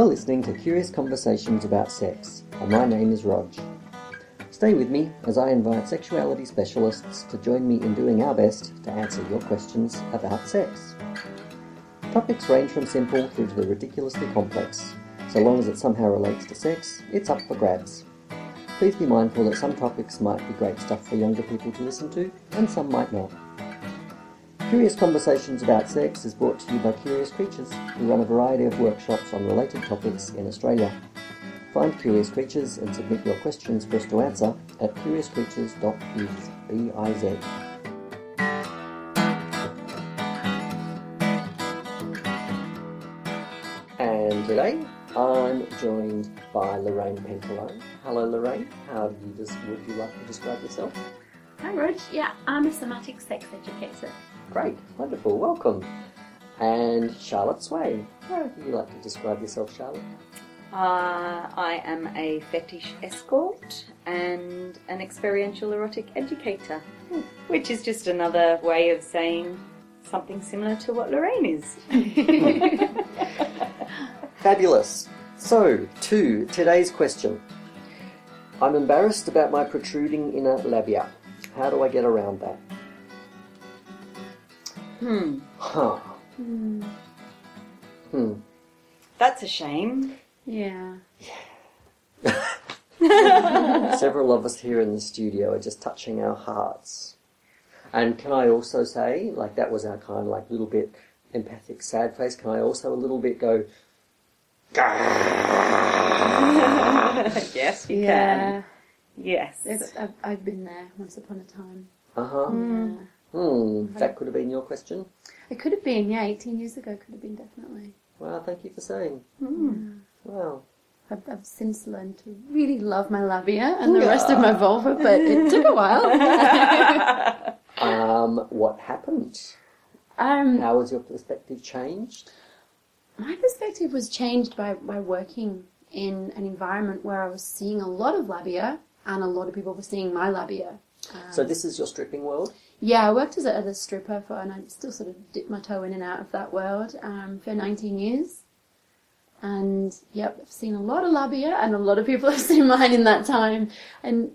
You're listening to Curious Conversations about Sex, and my name is Rog. Stay with me as I invite sexuality specialists to join me in doing our best to answer your questions about sex. Topics range from simple through to the ridiculously complex. So long as it somehow relates to sex, it's up for grabs. Please be mindful that some topics might be great stuff for younger people to listen to, and some might not. Curious Conversations about Sex is brought to you by Curious Creatures, who run a variety of workshops on related topics in Australia. Find Curious Creatures and submit your questions for us to answer at curiouscreatures.biz. B-I-Z. And today I'm joined by Lorraine Pentelow. Hello Lorraine, how do you would you like to describe yourself? Hi Rog, yeah, I'm a somatic sex educator. Great, wonderful, welcome. And Charlotte Sway, how would you like to describe yourself, Charlotte? Uh, I am a fetish escort and an experiential erotic educator, which is just another way of saying something similar to what Lorraine is. Fabulous. So, to today's question. I'm embarrassed about my protruding inner labia. How do I get around that? Hmm, Huh. Hmm. that's a shame. Yeah. Yeah. Several of us here in the studio are just touching our hearts. And can I also say, like that was our kind of like little bit empathic sad face, can I also a little bit go, yes, you Yeah. can. Yes. There's- I've, I've been there once upon a time. uh-huh, Yeah. Hmm, that could have been your question. It could have been, yeah, 18 years ago could have been definitely. Well, thank you for saying. Hmm. Wow. I've, I've since learned to really love my labia and the rest of my vulva, but it took a while. Um, what happened? um, How was your perspective changed? my perspective was changed by, by working in an environment where I was seeing a lot of labia and a lot of people were seeing my labia. Um, So this is your stripping world? Yeah, I worked as a, as a stripper for, and I still sort of dip my toe in and out of that world um, for 19 years. And yep, I've seen a lot of labia, and a lot of people have seen mine in that time. And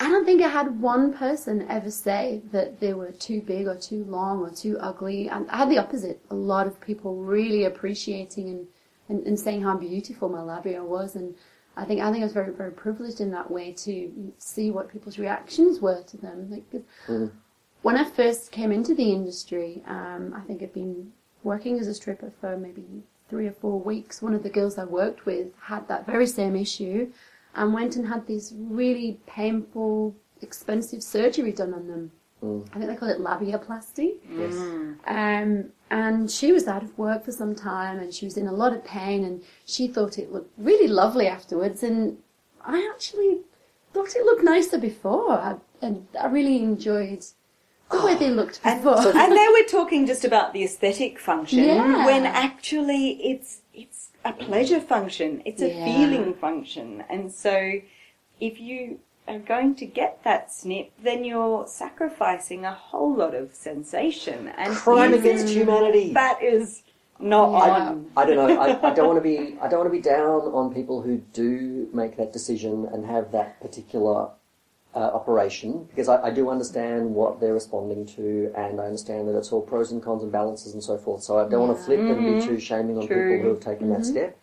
I don't think I had one person ever say that they were too big or too long or too ugly. And I had the opposite. A lot of people really appreciating and, and, and saying how beautiful my labia was. And I think I think I was very very privileged in that way to see what people's reactions were to them. Like 'cause Mm. when I first came into the industry, um, I think I'd been working as a stripper for maybe three or four weeks. One of the girls I worked with had that very same issue, and went and had this really painful, expensive surgery done on them. Mm. I think they call it labiaplasty. Yes. Um, and she was out of work for some time and she was in a lot of pain and she thought it looked really lovely afterwards and I actually thought it looked nicer before I, and I really enjoyed the way they looked And, before. and now we're talking just about the aesthetic function, Yeah. when actually it's it's a pleasure function, it's a Yeah. feeling function, and so if you are going to get that snip, then you're sacrificing a whole lot of sensation and Crime against humanity. That is not Yeah. on. I don't know. I, I don't want to be. I don't want to be down on people who do make that decision and have that particular uh, operation because I, I do understand what they're responding to, and I understand that it's all pros and cons and balances and so forth. So I don't want to flip and be too shaming on True. people who have taken that step.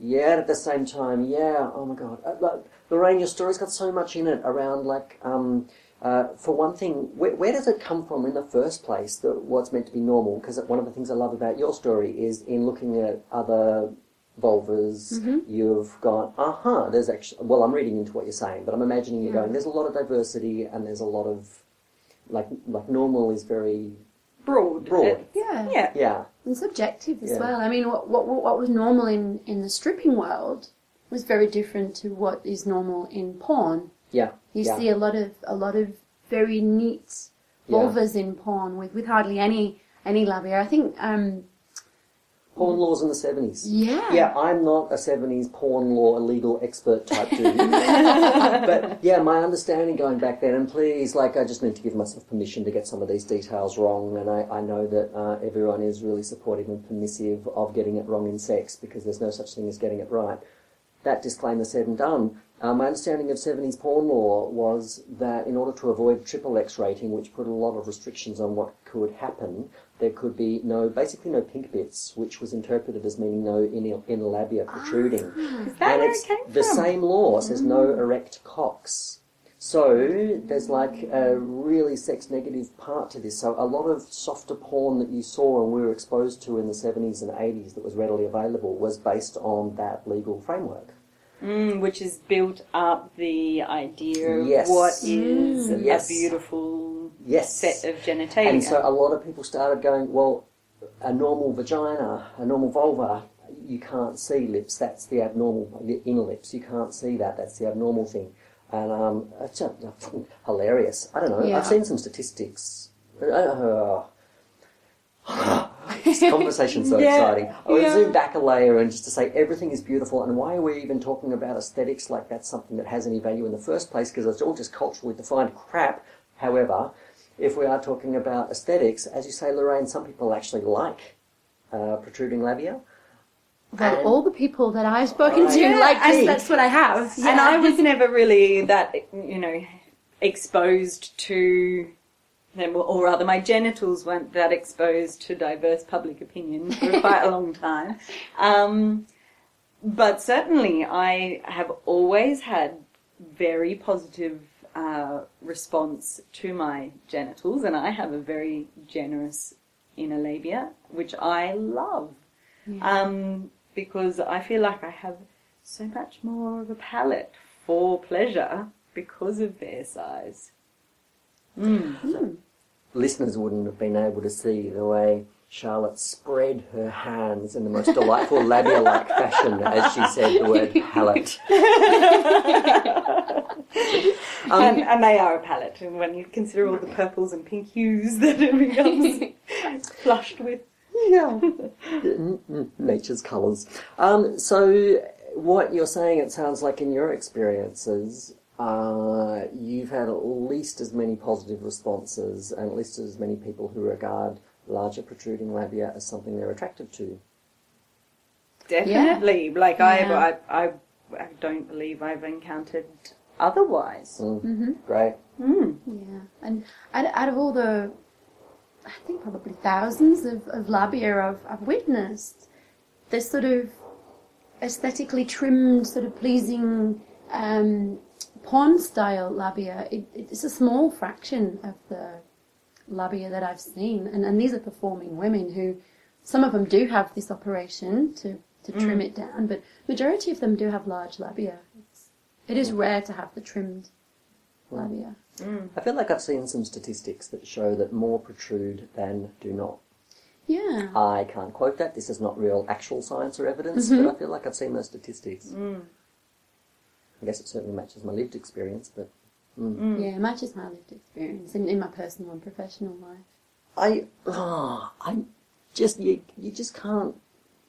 Yet at the same time, yeah. Oh my God, uh, like, Lorraine, your story's got so much in it around like. Um, uh, for one thing, where, where does it come from in the first place? The, what's meant to be normal? Because one of the things I love about your story is in looking at other vulvas, you've gone, aha, there's actually. Well, I'm reading into what you're saying, but I'm imagining you're going. There's a lot of diversity, and there's a lot of like like normal is very Broad. Broad. yeah. Yeah. yeah and subjective as Yeah. well. I mean, what, what what was normal in in the stripping world was very different to what is normal in porn. yeah You yeah see a lot of a lot of very neat Yeah. vulvas in porn with, with hardly any any labia. I think um, Porn laws in the 70s. Yeah. Yeah, I'm not a 70s porn law legal expert type dude. but yeah, my understanding going back then, and please, like, I just need to give myself permission to get some of these details wrong, and I, I know that uh, everyone is really supportive and permissive of getting it wrong in sex because there's no such thing as getting it right. That disclaimer said and done. Uh, my understanding of 70s porn law was that in order to avoid triple X rating, which put a lot of restrictions on what could happen, there could be no, basically no pink bits, which was interpreted as meaning no inner, inner labia protruding. Is that and where it's it came the same law says no erect cocks. So there's like a really sex negative part to this. So a lot of softer porn that you saw and we were exposed to in the 70s and 80s that was readily available was based on that legal framework. Mm, which has built up the idea of Yes. what is Mm. Yes. a beautiful Yes. set of genitalia. And so a lot of people started going, well, a normal vagina, a normal vulva, you can't see lips. That's the abnormal the inner lips. You can't see that. That's the abnormal thing. And um, it's uh, hilarious. I don't know. Yeah. I've seen some statistics. Uh, this conversation's so Yeah, exciting. I would yeah. zoom back a layer and just to say everything is beautiful. And why are we even talking about aesthetics like that's something that has any value in the first place? Because it's all just culturally defined crap. However, if we are talking about aesthetics, as you say, Lorraine, some people actually like uh, protruding labia. Well, And- all the people that I've spoken to Yeah, like that's what I have. And I was never really that, you know, exposed to, or rather, my genitals weren't that exposed to diverse public opinion for quite a long time. Um, but certainly, I have always had very positive uh, response to my genitals, and I have a very generous inner labia, which I love um, because I feel like I have so much more of a palette for pleasure because of their size. Mm. Listeners wouldn't have been able to see the way Charlotte spread her hands in the most delightful labia-like fashion as she said the word palette. Um, and, and they are a palette, and when you consider all the purples and pink hues that it becomes flushed with. Yeah. N- n- Nature's colours. Um, so, what you're saying, it sounds like in your experiences, uh, you've had at least as many positive responses and at least as many people who regard larger protruding labia as something they're attracted to. Definitely. Like, Yeah. I, I, I don't believe I've encountered otherwise. hmm Great. Mm. Yeah, and out, out of all the, I think probably thousands of, of labia I've, I've witnessed, this sort of aesthetically trimmed, sort of pleasing um, porn style labia, it, it's a small fraction of the labia that I've seen. And, and these are performing women who, some of them do have this operation to, to trim it down, but majority of them do have large labia. It's, it is rare to have the trimmed labia. I feel like I've seen some statistics that show that more protrude than do not. Yeah. I can't quote that. This is not real actual science or evidence, Mhm. but I feel like I've seen those statistics. Mm. I guess it certainly matches my lived experience, but mm. Mm. Yeah, it matches my lived experience in, in my personal and professional life. I, ah, I just you, you just can't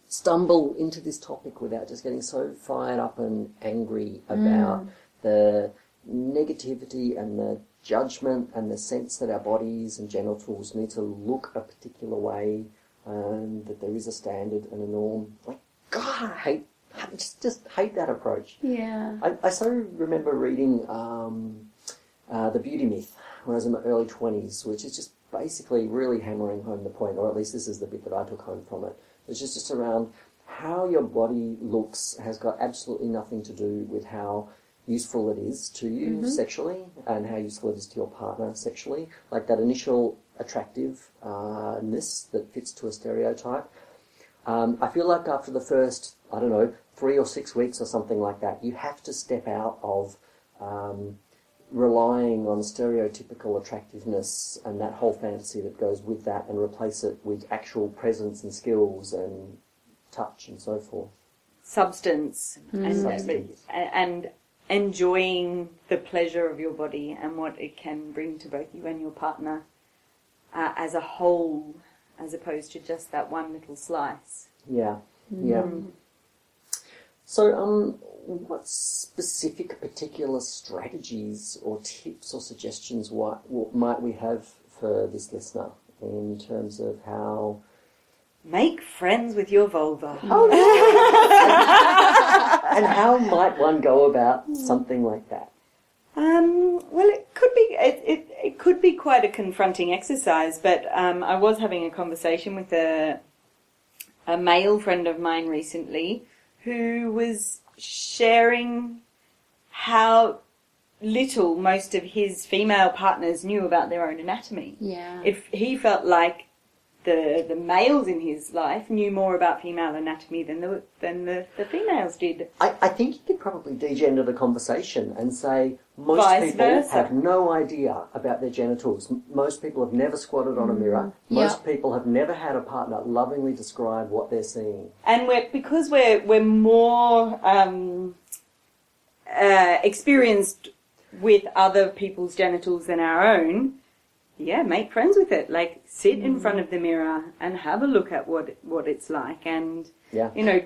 stumble into this topic without just getting so fired up and angry about the negativity and the judgment and the sense that our bodies and genitals need to look a particular way, and that there is a standard and a norm. Like, God, I hate, I just just hate that approach. Yeah. I, I so remember reading um, uh, The Beauty Myth when I was in my early 20s, which is just basically really hammering home the point, or at least this is the bit that I took home from it, which is just around how your body looks has got absolutely nothing to do with how useful it is to you Mhm. sexually and how useful it is to your partner sexually. Like that initial attractiveness that fits to a stereotype. Um, I feel like after the first, I don't know, three or six weeks or something like that, you have to step out of um, relying on stereotypical attractiveness and that whole fantasy that goes with that and replace it with actual presence and skills and touch and so forth. Substance and, Substance. and enjoying the pleasure of your body and what it can bring to both you and your partner uh, as a whole, as opposed to just that one little slice. Yeah, yeah. So, um, what specific particular strategies or tips or suggestions what, what might we have for this listener in terms of how? Make friends with your vulva. Oh, and how might one go about something like that? Um, well, it could be it, it, it could be quite a confronting exercise, but um, I was having a conversation with a a male friend of mine recently who was sharing how little most of his female partners knew about their own anatomy. Yeah. If he felt like the the males in his life knew more about female anatomy than the than the, the females did. I, I think you could probably degender the conversation and say most Vice people versa. have no idea about their genitals. Most people have never squatted on a mirror. Most people have never had a partner lovingly describe what they're seeing. and we're because we're we're more um, uh, experienced with other people's genitals than our own. Yeah, make friends with it. Like sit in front of the mirror and have a look at what what it's like, and Yeah. you know,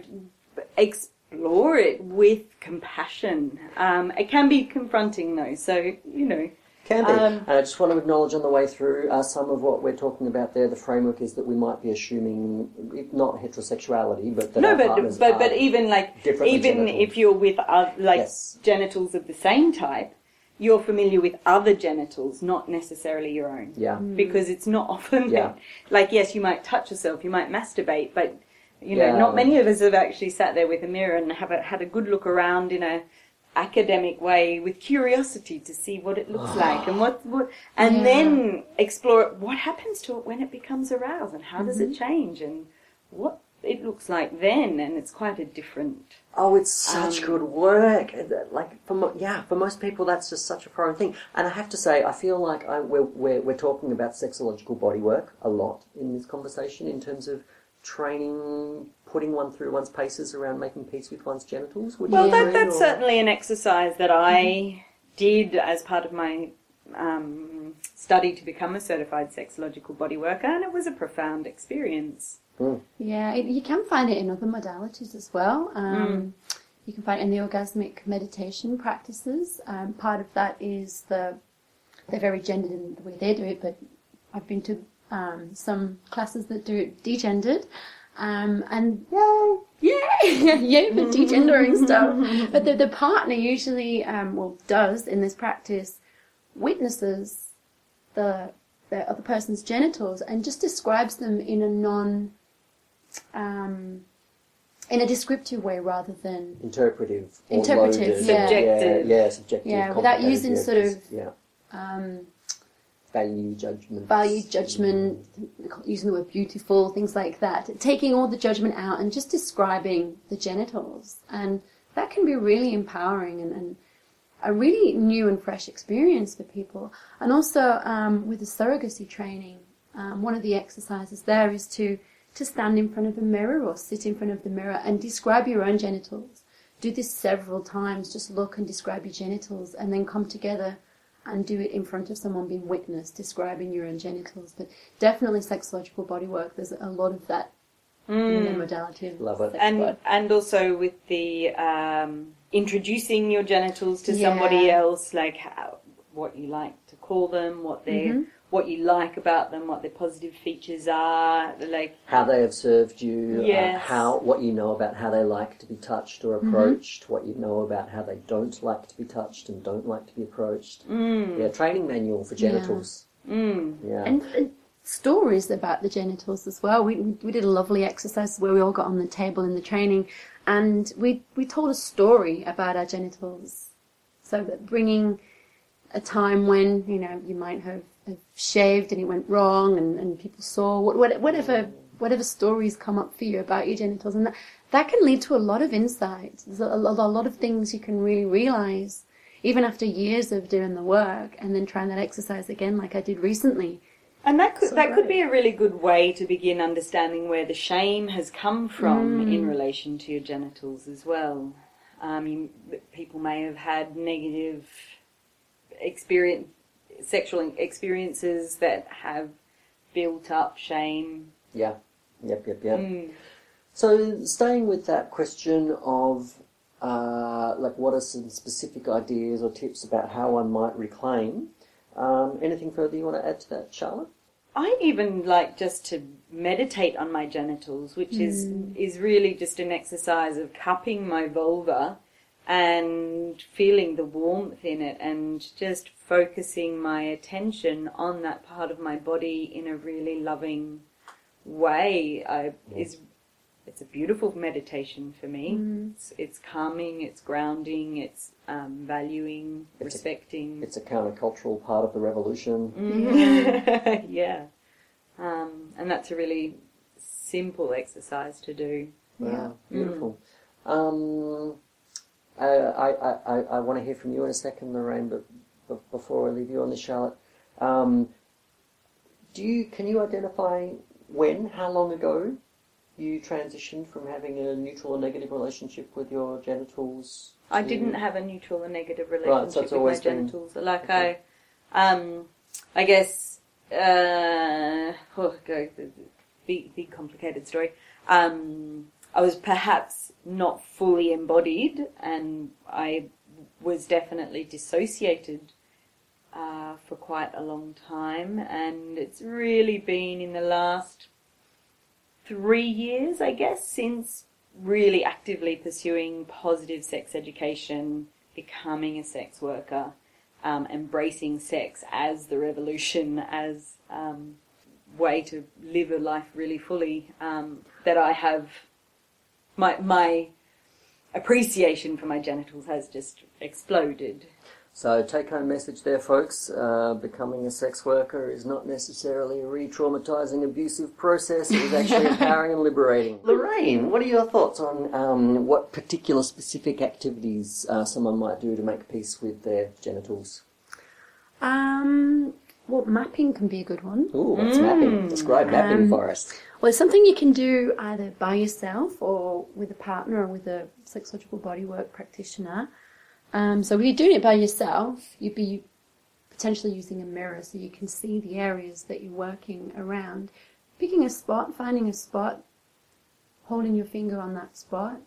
explore it with compassion. Um, it can be confronting though, so you know. Can be. Um, and I just want to acknowledge on the way through uh, some of what we're talking about there. The framework is that we might be assuming, if not heterosexuality, but that no, but but but even like even genital. if you're with uh, like Yes. genitals of the same type, you're familiar with other genitals, not necessarily your own, Yeah. Hmm. because it's not often Yeah. like yes, you might touch yourself, you might masturbate, but you know, Yeah. not many of us have actually sat there with a mirror and have a, had a good look around in a academic way with curiosity to see what it looks like and what what and Yeah. then explore what happens to it when it becomes aroused and how does it mm-hmm. change and what it looks like then and it's quite a different Oh, it's such Um, good work. Like for mo- yeah, for most people, that's just such a foreign thing. And I have to say, I feel like I, we're, we're we're talking about sexological body work a lot in this conversation in terms of training, putting one through one's paces around making peace with one's genitals. Would you well that, that's or- certainly an exercise that i did as part of my um, study to become a certified sexological body worker and it was a profound experience Yeah, it, you can find it in other modalities as well. Mm. Um, You can find it in the orgasmic meditation practices. Um, part of that is the they're very gendered in the way they do it, but I've been to um, some classes that do it degendered. Um, and yay, yay, yay for degendering stuff. But the, the partner usually, um, well, does in this practice, witnesses the the other person's genitals and just describes them in a non um, in a descriptive way rather than interpretive, or Interpretive, loaded, yeah. Subjective. yeah, yeah, subjective, Yeah, without using yeah, sort of- yeah, um, value judgment, value judgment, using the word beautiful, things like that. Taking all the judgment out and just describing the genitals. And that can be really empowering and, and a really new and fresh experience for people. And also um, with the surrogacy training, um, one of the exercises there is to, to stand in front of a mirror or sit in front of the mirror and describe your own genitals. Do this several times. Just look and describe your genitals and then come together and do it in front of someone being witnessed describing your own genitals. But definitely sexological body work, there's a lot of that in the modality of Love it. sex and work. and also with the um, introducing your genitals to Yeah. somebody else, like how, what you like to call them, what they Mhm. what you like about them, what their positive features are, like how they have served you, uh, how what you know about how they like to be touched or approached, what you know about how they don't like to be touched and don't like to be approached. mm, Yeah, training manual for Yeah. genitals. mm, Yeah, and, and stories about the genitals as well. We, we we did a lovely exercise where we all got on the table in the training, and we we told a story about our genitals. So that bringing a time when you know you might have, have shaved and it went wrong, and, and people saw what, what, whatever whatever stories come up for you about your genitals, and that that can lead to a lot of insight. There's a, a, lot- a lot of things you can really realize. Even after years of doing the work and then trying that exercise again, like I did recently, And that could So that could be a really good way to begin understanding where the shame has come from Mm. in relation to your genitals as well. Um, you, people may have had negative experience, sexual experiences that have built up shame. yeah, yep, yep, yep. Mm. So, staying with that question of uh, like what are some specific ideas or tips about how one might reclaim? Um, anything further you want to add to that, Charlotte? I even like just to meditate on my genitals, which is is really just an exercise of cupping my vulva and feeling the warmth in it and just focusing my attention on that part of my body in a really loving way I, is it's a beautiful meditation for me. It's, it's calming, it's grounding, it's um, valuing, It's a- respecting. It's a countercultural part of the revolution. Mm. yeah. Um, and that's a really simple exercise to do. Wow, beautiful. Um, I, I, I, I want to hear from you in a second, Lorraine, but, but before I leave you on this, Charlotte, um, do you can you identify when, how long ago, you transitioned from having a neutral or negative relationship with your genitals? I didn't have a neutral or negative Right, relationship so it's with my been- genitals. Like Okay. I, um, I guess, uh, oh, go the big complicated story. Um, I was perhaps not fully embodied, and I was definitely dissociated uh, for quite a long time, and it's really been in the last three years, I guess, since really actively pursuing positive sex education, becoming a sex worker, um, embracing sex as the revolution, as um, way to live a life really fully. Um, that I have my my appreciation for my genitals has just exploded. So, take home message there, folks. Uh, becoming a sex worker is not necessarily a re traumatizing, abusive process. It is actually empowering and liberating. Lorraine, what are your thoughts on um, what particular specific activities uh, someone might do to make peace with their genitals? Um, well, mapping can be a good one. Ooh, what's mapping? Describe mapping Um, for us. Well, it's something you can do either by yourself or with a partner or with a sexological bodywork practitioner. Um, so if you're doing it by yourself, you'd be potentially using a mirror so you can see the areas that you're working around. Picking a spot, finding a spot, holding your finger on that spot,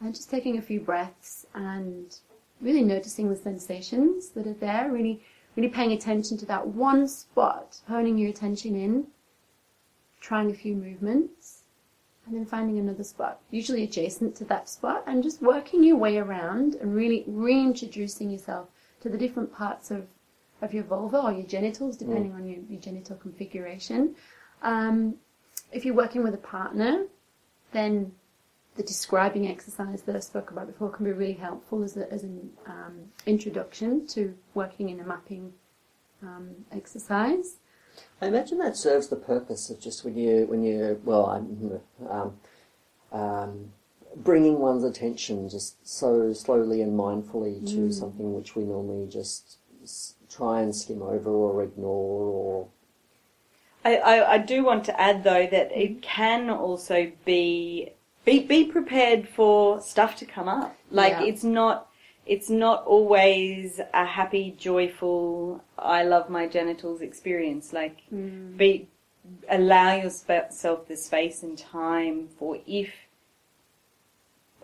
and just taking a few breaths and really noticing the sensations that are there, really, really paying attention to that one spot, honing your attention in, trying a few movements, and then finding another spot, usually adjacent to that spot, and just working your way around and really reintroducing yourself to the different parts of, of your vulva or your genitals, depending on your, your genital configuration. Um, if you're working with a partner, then the describing exercise that I spoke about before can be really helpful as, a, as an um, introduction to working in a mapping um, exercise. I imagine that serves the purpose of just when you when you well, I'm um, um, bringing one's attention just so slowly and mindfully to something which we normally just try and skim over or ignore or I, I, I do want to add though that it can also be be be prepared for stuff to come up. Like Yeah. it's not it's not always a happy, joyful I love my genitals experience. Like hmm. be allow yourself the space and time for if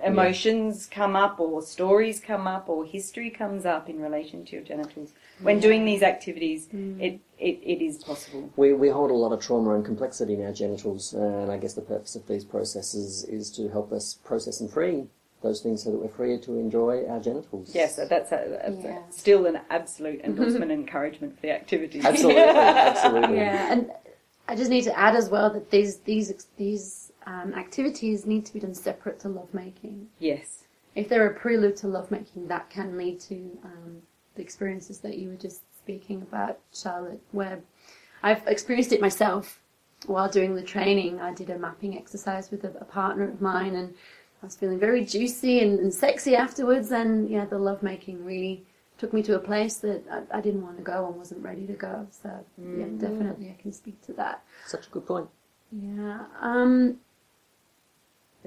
emotions come up or stories come up or history comes up in relation to your genitals. When doing these activities, mm. it, it, it is possible. we, we hold a lot of trauma and complexity in our genitals and I guess the purpose of these processes is to help us process and free those things so that we're freer to enjoy our genitals. Yes, so that's a, a- Yeah. still an absolute endorsement and encouragement for the activity. Absolutely, absolutely. Yeah, and I just need to add as well that these these these um, activities need to be done separate to lovemaking. yes. If they're a prelude to lovemaking, that can lead to um, the experiences that you were just speaking about, Charlotte. Where I've experienced it myself while doing the training. I did a mapping exercise with a, a partner of mine, and I was feeling very juicy and, and sexy afterwards. And yeah, the lovemaking really took me to a place that I, I didn't want to go and wasn't ready to go. So yeah, definitely I can speak to that. Such a good point. Yeah. Um,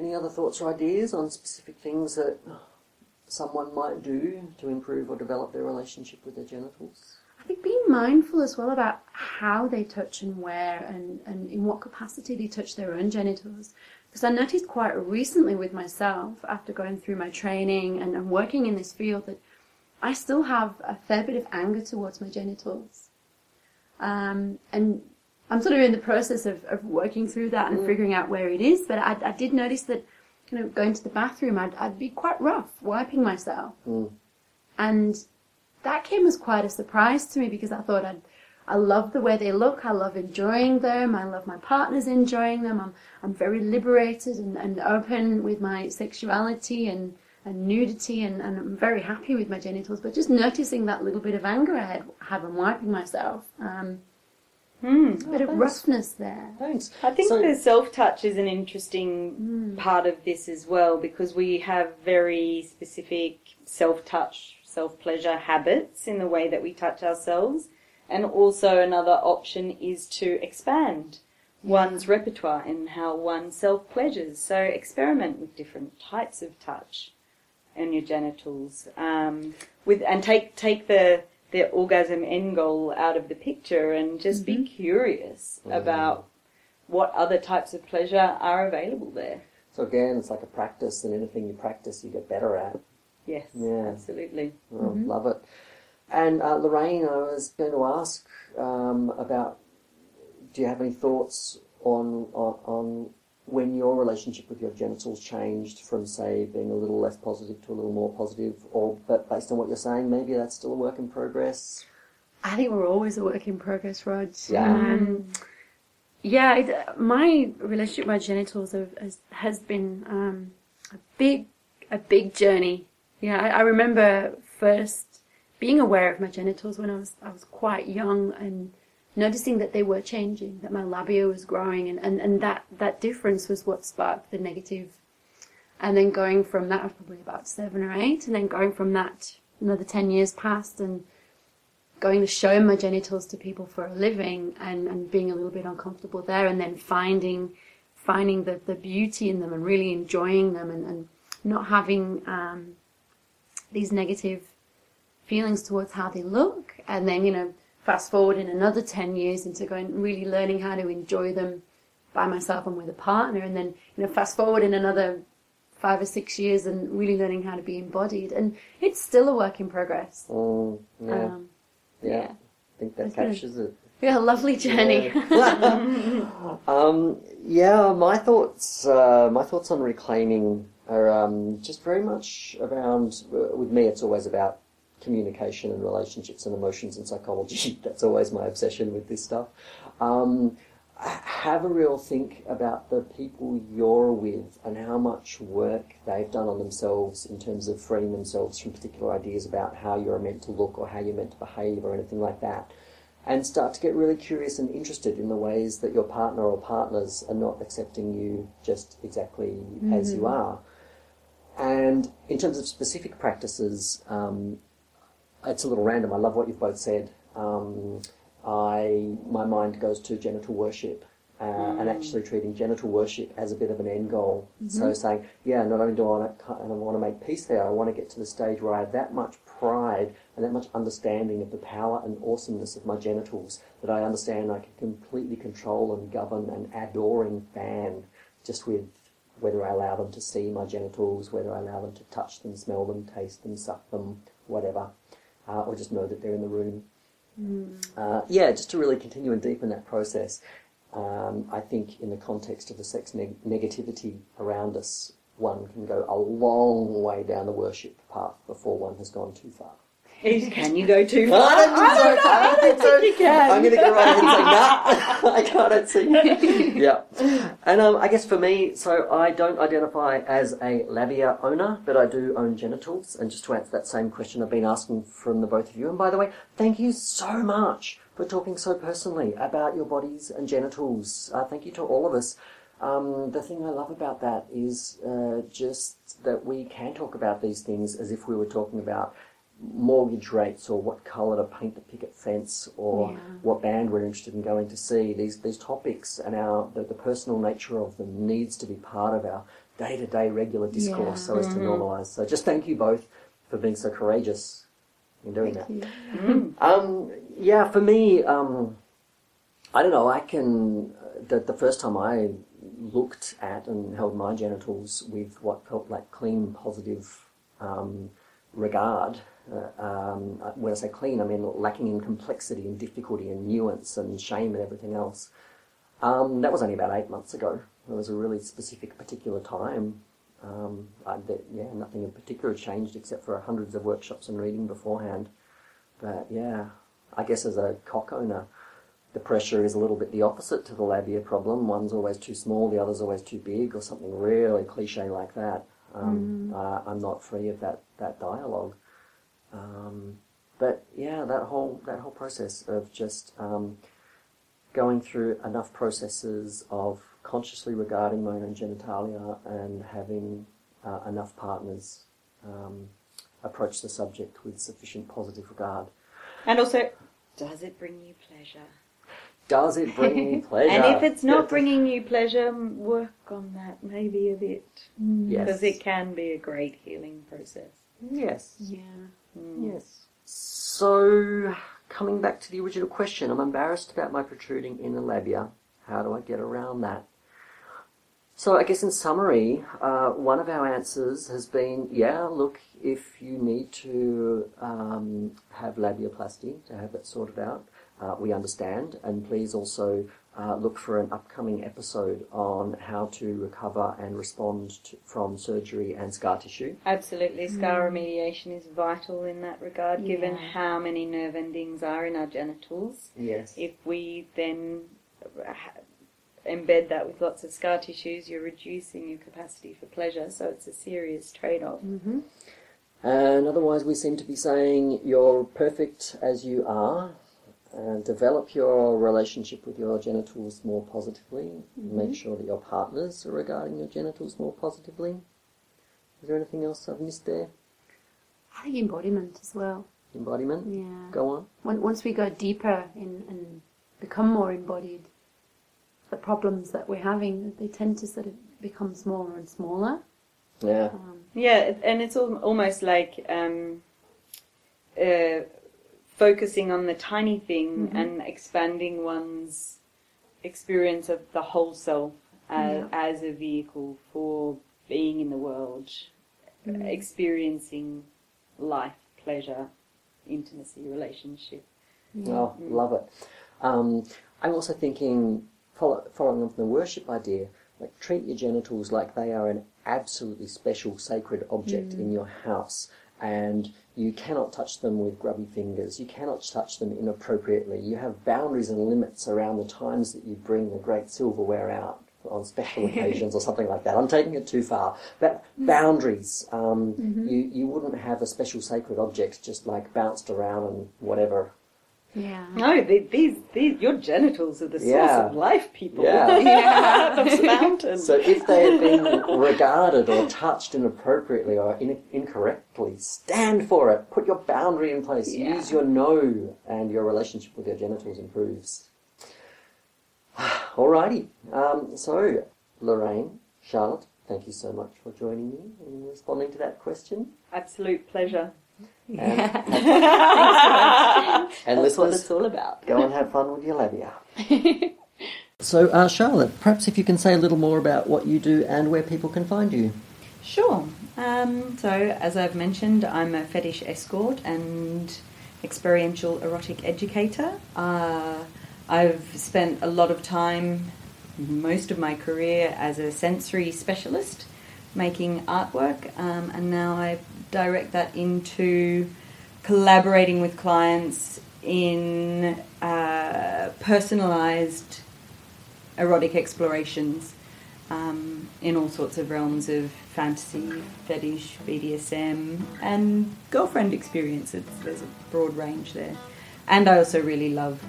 Any other thoughts or ideas on specific things that someone might do to improve or develop their relationship with their genitals? I think being mindful as well about how they touch and where and, and in what capacity they touch their own genitals. Because I noticed quite recently with myself, after going through my training and, and working in this field, that I still have a fair bit of anger towards my genitals. Um, and I'm sort of in the process of, of working through that and figuring out where it is. But I, I did notice that, you know, going to the bathroom, I'd, I'd be quite rough wiping myself. Mm. And that came as quite a surprise to me because I thought I'd, I love the way they look. I love enjoying them. I love my partners enjoying them. I'm, I'm very liberated and, and open with my sexuality and, and nudity and, and I'm very happy with my genitals. But just noticing that little bit of anger I had, had when wiping myself, um, Hmm. a bit of roughness there. Thanks. I think So- the self touch is an interesting part of this as well because we have very specific self touch, self pleasure habits in the way that we touch ourselves. And also, another option is to expand one's repertoire and how one self pleasures. So, experiment with different types of touch on your genitals. Um, with and take take the the orgasm end goal out of the picture and just be curious about what other types of pleasure are available there. So again, it's like a practice, and anything you practice, you get better at. Yes, Yeah. absolutely. Oh, Love it. And uh, Lorraine, I was going to ask um, about. Do you have any thoughts on, on on when your relationship with your genitals changed from, say, being a little less positive to a little more positive, or but based on what you're saying, maybe that's still a work in progress. I think we're always a work in progress, Rog. Yeah. Um, yeah, it, my relationship with my genitals have, has, has been um, a big, a big journey. Yeah, I, I remember first being aware of my genitals when I was I was quite young and noticing that they were changing, that my labia was growing, and, and, and that, that difference was what sparked the negative. And then going from that, I was probably about seven or eight, and then going from that, another 10 years passed, and going to show my genitals to people for a living and, and being a little bit uncomfortable there and then finding finding the, the beauty in them and really enjoying them and, and not having um, these negative feelings towards how they look and then you know fast forward in another 10 years into going really learning how to enjoy them by myself and with a partner and then you know fast forward in another five or six years and really learning how to be embodied and it's still a work in progress Mm, yeah, um, yeah, yeah. I think that It's captures it. yeah, lovely journey. um, yeah, my thoughts, uh, my thoughts on reclaiming are um, just very much around. Uh, with me, it's always about communication and relationships and emotions and psychology. That's always my obsession with this stuff. Um, have a real think about the people you're with and how much work they've done on themselves in terms of freeing themselves from particular ideas about how you're meant to look or how you're meant to behave or anything like that and start to get really curious and interested in the ways that your partner or partners are not accepting you just exactly as you are. And in terms of specific practices, um, it's a little random. I love what you've both said. Um, I my mind goes to genital worship. Uh, And actually treating genital worship as a bit of an end goal. So saying, yeah, not only do I want to, and I want to make peace there, I want to get to the stage where I have that much pride and that much understanding of the power and awesomeness of my genitals that I understand I can completely control and govern and adore and fan just with whether I allow them to see my genitals, whether I allow them to touch them, smell them, taste them, suck them, whatever, uh, or just know that they're in the room. Uh, yeah, just to really continue and deepen that process. Um, I think in the context of the sex neg- negativity around us, one can go a long way down the worship path before one has gone too far. Can you go too far? I don't think so. I don't think so. you can. I'm going to go right and say, no, I can't see. yeah. And um, I guess for me, so I don't identify as a labia owner, but I do own genitals. And just to answer that same question I've been asking from the both of you. And by the way, thank you so much for talking so personally about your bodies and genitals. Uh, thank you to all of us. Um, the thing I love about that is uh, just that we can talk about these things as if we were talking about mortgage rates or what colour to paint the picket fence or Yeah. what band we're interested in going to see. These these topics and our the, the personal nature of them needs to be part of our day to day regular discourse Yeah. so as to normalise. So just thank you both for being so courageous in doing Thank that. you. Mm. Um, yeah, for me, um, I don't know. I can. The, the first time I looked at and held my genitals with what felt like clean, positive um, regard. Uh, um, when I say clean, I mean lacking in complexity and difficulty and nuance and shame and everything else. Um, that was only about eight months ago. It was a really specific, particular time. Um, I, that, yeah, nothing in particular changed except for hundreds of workshops and reading beforehand. But yeah, I guess as a cock owner, the pressure is a little bit the opposite to the labia problem. One's always too small, the other's always too big, or something really cliche like that. Um, uh, I'm not free of that that dialogue. Um, but yeah, that whole that whole process of just um, going through enough processes of consciously regarding my own genitalia and having uh, enough partners um, approach the subject with sufficient positive regard. And also, does it bring you pleasure? Does it bring me pleasure? And if it's not bringing you pleasure, work on that maybe a bit. yes, Because it can be a great healing process. yes, Yeah. Yes. So, coming back to the original question, I'm embarrassed about my protruding inner labia. How do I get around that? So, I guess in summary, uh, one of our answers has been, yeah, look, if you need to um, have labiaplasty to have that sorted out, uh, we understand, and please also uh, look for an upcoming episode on how to recover and respond to, from surgery and scar tissue. Absolutely, scar remediation is vital in that regard, given how many nerve endings are in our genitals. Yes. If we then embed that with lots of scar tissues, you're reducing your capacity for pleasure, so it's a serious trade off. Mm-hmm. And otherwise, we seem to be saying you're perfect as you are. And develop your relationship with your genitals more positively. Make sure that your partners are regarding your genitals more positively. Is there anything else I've missed there? I think embodiment as well. Embodiment? Yeah. Go on. When, once we go deeper in, and become more embodied, the problems that we're having, they tend to sort of become smaller and smaller. Yeah. Um, Yeah, and it's almost like um, uh, focusing on the tiny thing Mhm. and expanding one's experience of the whole self as, Yeah. as a vehicle for being in the world, Mm. experiencing life, pleasure, intimacy, relationship. yeah. Oh, love it. Um, I'm also thinking, follow, following on from the worship idea, like treat your genitals like they are an absolutely special sacred object in your house, and you cannot touch them with grubby fingers. You cannot touch them inappropriately. You have boundaries and limits around the times that you bring the great silverware out on special occasions or something like that. I'm taking it too far. But boundaries. Um, You you wouldn't have a special sacred object just like bounced around and whatever Yeah. No, they, these, these, your genitals are the source Yeah. of life, people. Yeah. Yeah. the fountain. So if they have been regarded or touched inappropriately or in- incorrectly, stand for it. Put your boundary in place. Yeah. Use your no, and your relationship with your genitals improves. Alrighty. Um, so, Lorraine, Charlotte, thank you so much for joining me in responding to that question. Absolute pleasure. And, Yeah. and That's what it's all about. go and have fun with your labia. So, uh, Charlotte, perhaps if you can say a little more about what you do and where people can find you. Sure. Um, so, as I've mentioned, I'm a fetish escort and experiential erotic educator. Uh, I've spent a lot of time, most of my career, as a sensory specialist, making artwork, um, and now I direct that into collaborating with clients in uh, personalized erotic explorations um, in all sorts of realms of fantasy, fetish, BDSM, and girlfriend experiences. There's a broad range there. And I also really love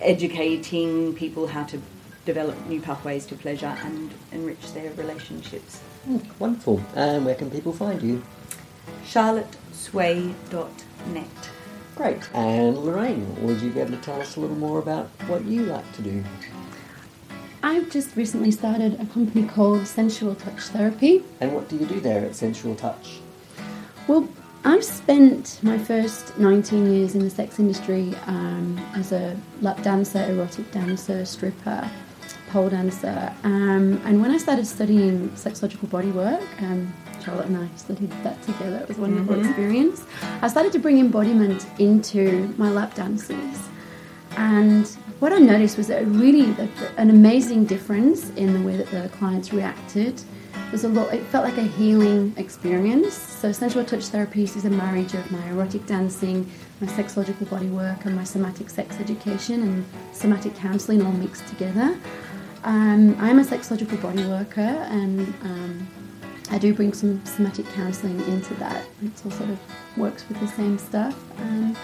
educating people how to develop new pathways to pleasure and enrich their relationships. Hmm, wonderful. And where can people find you? charlottesway.net. Great. And Lorraine, would you be able to tell us a little more about what you like to do? I've just recently started a company called Sensual Touch Therapy. And what do you do there at Sensual Touch? Well, I've spent my first 19 years in the sex industry um, as a lap dancer, erotic dancer, stripper, pole dancer. Um, and when I started studying sexological bodywork, um, Charlotte and I studied that together. It was a wonderful experience. I started to bring embodiment into my lap dances. And what I noticed was that really the, an amazing difference in the way that the clients reacted. It was a lot. It felt like a healing experience. So sensual touch therapies is a marriage of my erotic dancing, my sexological body work, and my somatic sex education and somatic counselling all mixed together. Um, I'm a sexological body worker, and um, I do bring some somatic counselling into that. It all sort of works with the same stuff. Um,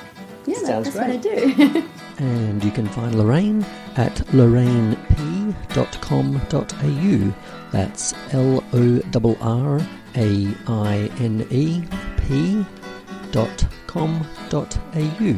yeah, that- Sounds that's what I do. And you can find Lorraine at lorrainep.com.au. That's L O R R A I N E P dot com dot au.